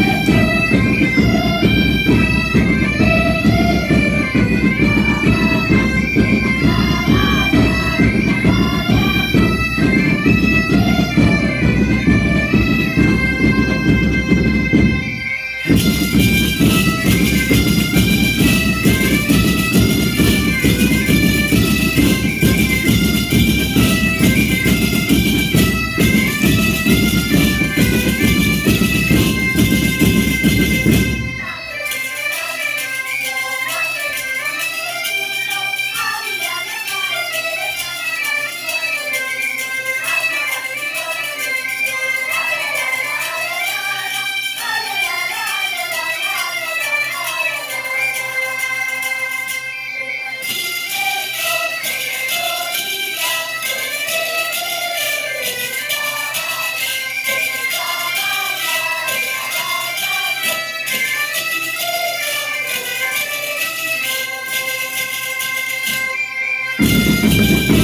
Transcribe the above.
You. you